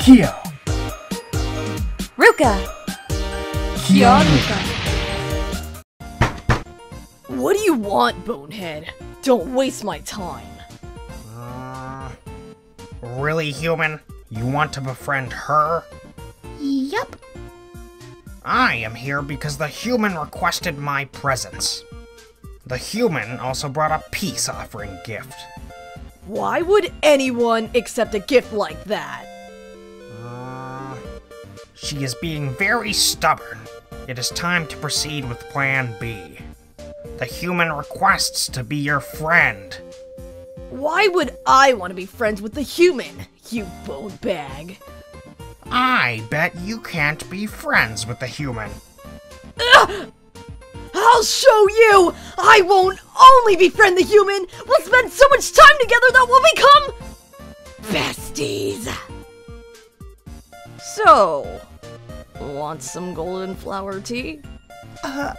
Kyo. Ruka! Kyoruka. What do you want, Bonehead? Don't waste my time. Uh, really, human? You want to befriend her? Yup. I am here because the human requested my presence. The human also brought a peace offering gift. Why would anyone accept a gift like that? She is being very stubborn. It is time to proceed with Plan B. The human requests to be your friend. Why would I want to be friends with the human, you bone bag? I bet you can't be friends with the human. I'll show you! I won't only befriend the human! We'll spend so much time together that we'll become... besties! So, want some golden flower tea? Uh,